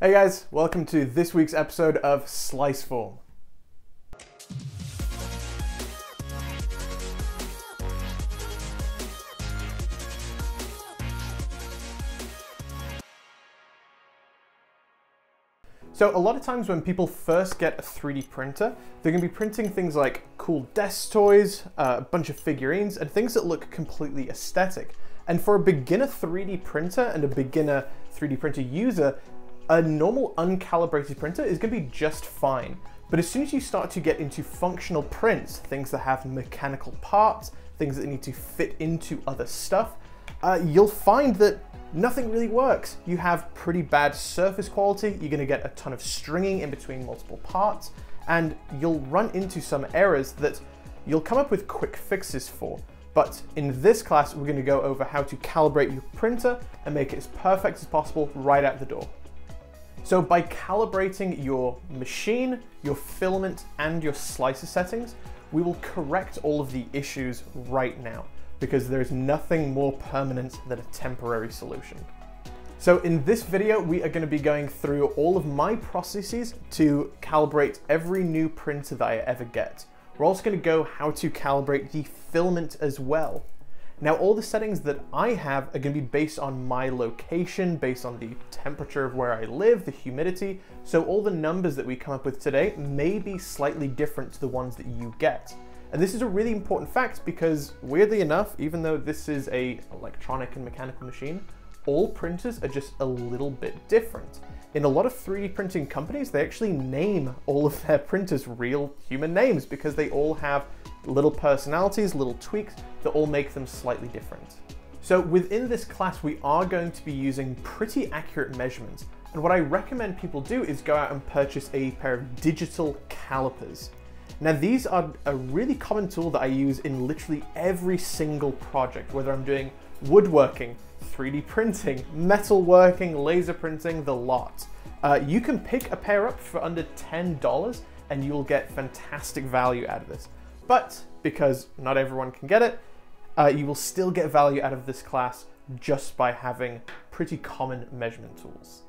Hey guys, welcome to this week's episode of Sliceform. So a lot of times when people first get a 3D printer, they're gonna be printing things like cool desk toys, uh, a bunch of figurines, and things that look completely aesthetic. And for a beginner 3D printer and a beginner 3D printer user, a normal uncalibrated printer is gonna be just fine. But as soon as you start to get into functional prints, things that have mechanical parts, things that need to fit into other stuff, uh, you'll find that nothing really works. You have pretty bad surface quality, you're gonna get a ton of stringing in between multiple parts, and you'll run into some errors that you'll come up with quick fixes for. But in this class, we're gonna go over how to calibrate your printer and make it as perfect as possible right out the door. So by calibrating your machine, your filament, and your slicer settings, we will correct all of the issues right now because there's nothing more permanent than a temporary solution. So in this video, we are gonna be going through all of my processes to calibrate every new printer that I ever get. We're also gonna go how to calibrate the filament as well. Now all the settings that I have are gonna be based on my location, based on the temperature of where I live, the humidity, so all the numbers that we come up with today may be slightly different to the ones that you get. And this is a really important fact because weirdly enough, even though this is a electronic and mechanical machine, all printers are just a little bit different. In a lot of 3D printing companies, they actually name all of their printers real human names because they all have little personalities, little tweaks that all make them slightly different. So within this class, we are going to be using pretty accurate measurements. And what I recommend people do is go out and purchase a pair of digital calipers. Now these are a really common tool that I use in literally every single project, whether I'm doing woodworking, 3D printing, metalworking, laser printing, the lot. Uh, you can pick a pair up for under $10 and you will get fantastic value out of this. But because not everyone can get it, uh, you will still get value out of this class just by having pretty common measurement tools.